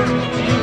Cuando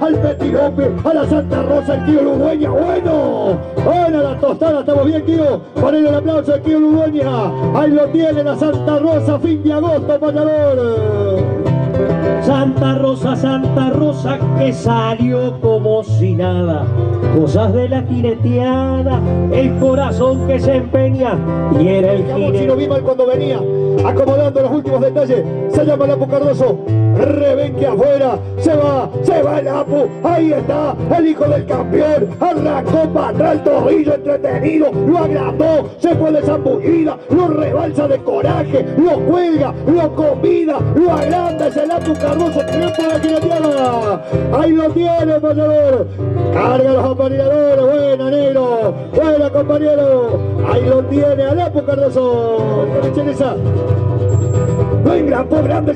al Petirope, a la Santa Rosa, el tío Ludueña. Bueno, buena la tostada, estamos bien, tío. Ponle el aplauso al tío Ludueña. Ahí lo tiene la Santa Rosa, fin de agosto, payador. Santa Rosa, Santa Rosa, que salió como si nada. Cosas de la jineteada, el corazón que se empeña y era el jinete. no vi mal cuando venía, acomodando los últimos detalles. Se llama el Apu Cardoso. Rebenque afuera, se va, se va el Apu. Ahí está, el hijo del campeón. Arrancó para atrás el torrillo entretenido, lo agrandó, se fue de zambullida, lo rebalsa de coraje, lo cuelga, lo convida, lo agranda. Es el Apu Cardoso, tiempo de jineteada. Ahí lo tiene, payador. Carga los aparilladores, buena negro, buena compañero. Ahí lo tiene al Apu Cardoso.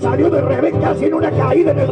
Salió de una caída en el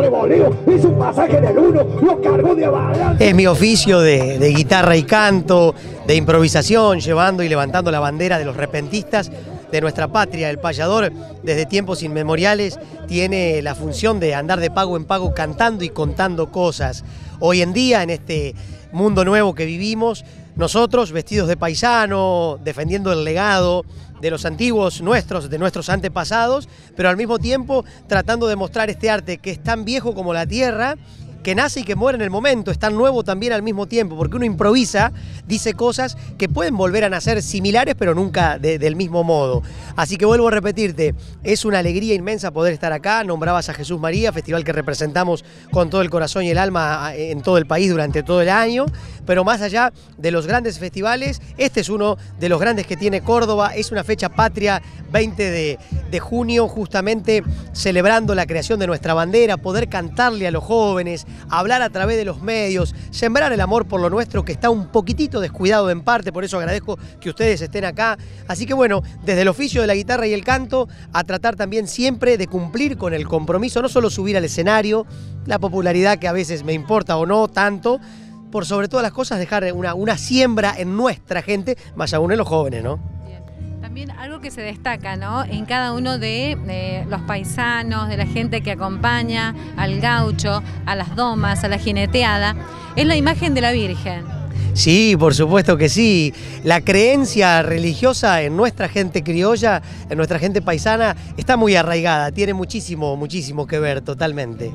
un uno, de. Es mi oficio de, de guitarra y canto, de improvisación, llevando y levantando la bandera de los repentistas de nuestra patria. El payador, desde tiempos inmemoriales, tiene la función de andar de pago en pago cantando y contando cosas. Hoy en día, en este mundo nuevo que vivimos, nosotros, vestidos de paisano, defendiendo el legado de los antiguos nuestros, de nuestros antepasados, pero al mismo tiempo tratando de mostrar este arte que es tan viejo como la tierra, que nace y que muere en el momento, es tan nuevo también al mismo tiempo, porque uno improvisa, dice cosas que pueden volver a nacer similares, pero nunca de- del mismo modo. Así que vuelvo a repetirte, es una alegría inmensa poder estar acá, nombrabas a Jesús María, festival que representamos con todo el corazón y el alma a- en todo el país durante todo el año, pero más allá de los grandes festivales, este es uno de los grandes que tiene Córdoba, es una fecha patria 20 de, de junio, justamente celebrando la creación de nuestra bandera, poder cantarle a los jóvenes, hablar a través de los medios, sembrar el amor por lo nuestro que está un poquitito descuidado en parte, por eso agradezco que ustedes estén acá. Así que bueno, desde el oficio de la guitarra y el canto, a tratar también siempre de cumplir con el compromiso, no solo subir al escenario, la popularidad que a veces me importa o no tanto, por sobre todas las cosas dejar una, una siembra en nuestra gente, más aún en los jóvenes, ¿no? También algo que se destaca, ¿no? En cada uno de eh, los paisanos, de la gente que acompaña al gaucho, a las domas, a la jineteada, es la imagen de la Virgen. Sí, por supuesto que sí. La creencia religiosa en nuestra gente criolla, en nuestra gente paisana, está muy arraigada, tiene muchísimo, muchísimo que ver, totalmente.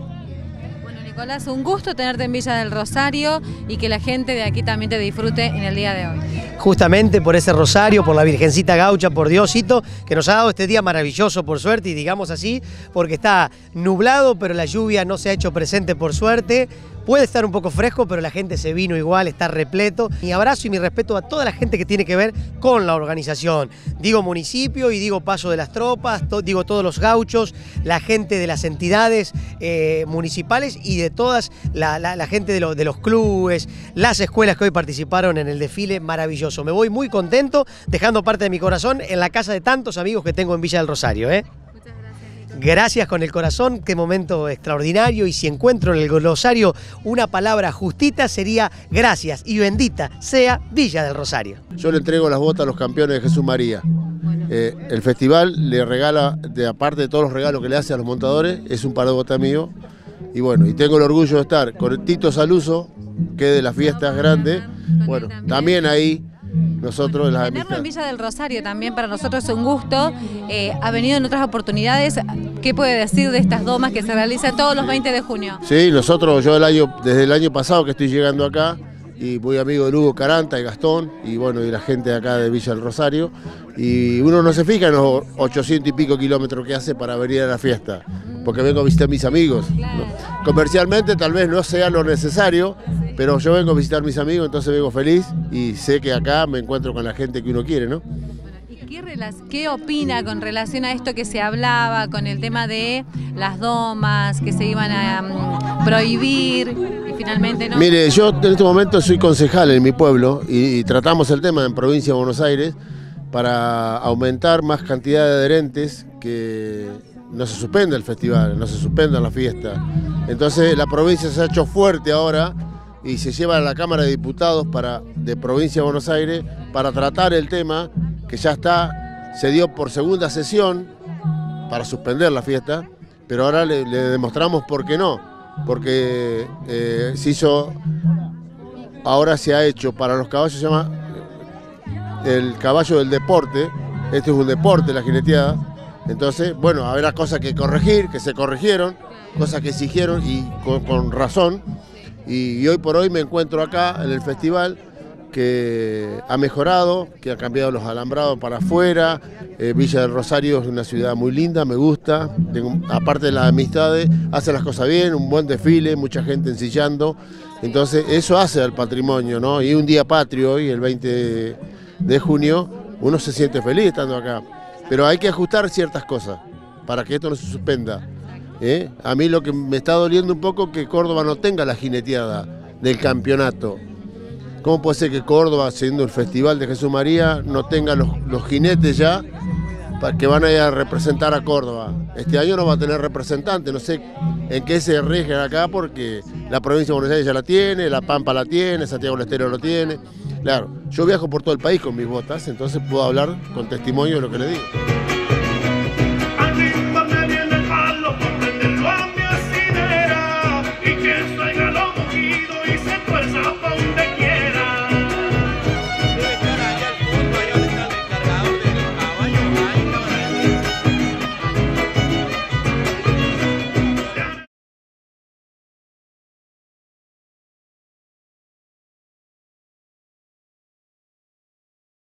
Nicolás, un gusto tenerte en Villa del Rosario y que la gente de aquí también te disfrute en el día de hoy. Justamente por ese rosario, por la Virgencita Gaucha, por Diosito, que nos ha dado este día maravilloso, por suerte, y digamos así, porque está nublado, pero la lluvia no se ha hecho presente por suerte. Puede estar un poco fresco, pero la gente se vino igual, está repleto. Mi abrazo y mi respeto a toda la gente que tiene que ver con la organización. Digo municipio y digo paso de las tropas, digo todos los gauchos, la gente de las entidades eh, municipales y de todas la, gente de los clubes, las escuelas que hoy participaron en el desfile, maravilloso. Me voy muy contento, dejando parte de mi corazón en la casa de tantos amigos que tengo en Villa del Rosario. ¿eh? Gracias con el corazón, qué momento extraordinario. Y si encuentro en el glosario una palabra justita, sería gracias y bendita sea Villa del Rosario. Yo le entrego las botas a los campeones de Jesús María. Eh, el festival le regala, de aparte de todos los regalos que le hace a los montadores, es un par de botas mío. Y bueno, y tengo el orgullo de estar con Tito Saluso, que es de las fiestas grandes. Bueno, también ahí nosotros las Tenerlo en. Villa del Rosario también para nosotros es un gusto. Eh, ha venido en otras oportunidades. ¿Qué puede decir de estas domas que se realizan todos los 20 de junio? Sí, nosotros, yo el año, desde el año pasado que estoy llegando acá, y muy amigo de Hugo Caranta y Gastón, y bueno, y la gente de acá de Villa del Rosario, y uno no se fija en los 800 y pico kilómetros que hace para venir a la fiesta, porque vengo a visitar a mis amigos. ¿no? Comercialmente tal vez no sea lo necesario, pero yo vengo a visitar a mis amigos, entonces vengo feliz y sé que acá me encuentro con la gente que uno quiere, ¿no? ¿Y qué, qué opina con relación a esto que se hablaba con el tema de las domas, que se iban a mm, prohibir y finalmente no? Mire, yo en este momento soy concejal en mi pueblo y, y tratamos el tema en provincia de Buenos Aires para aumentar más cantidad de adherentes que no se suspenda el festival, no se suspenda la fiesta. Entonces la provincia se ha hecho fuerte ahora y se lleva a la Cámara de Diputados para, de provincia de Buenos Aires para tratar el tema que ya está, se dio por segunda sesión para suspender la fiesta, pero ahora le, demostramos por qué no, porque eh, se hizo, ahora se ha hecho para los caballos, se llama el caballo del deporte, este es un deporte, la jineteada, entonces, bueno, habrá cosas que corregir, que se corrigieron, cosas que exigieron y con razón, y, hoy por hoy me encuentro acá en el festival que ha mejorado, que ha cambiado los alambrados para afuera. Eh, Villa del Rosario es una ciudad muy linda, me gusta. Aparte de las amistades, hace las cosas bien, un buen desfile, mucha gente ensillando. Entonces, eso hace al patrimonio, ¿no? Y un día patrio hoy, el 20 de, de junio, uno se siente feliz estando acá. Pero hay que ajustar ciertas cosas para que esto no se suspenda. ¿Eh? A mí lo que me está doliendo un poco es que Córdoba no tenga la jineteada del campeonato. ¿Cómo puede ser que Córdoba, siendo el Festival de Jesús María, no tenga los, jinetes ya que van a ir a representar a Córdoba? Este año no va a tener representante, no sé en qué se rigen acá porque la provincia de Buenos Aires ya la tiene, La Pampa la tiene, Santiago del Estero lo tiene. Claro, yo viajo por todo el país con mis botas, entonces puedo hablar con testimonio de lo que le digo.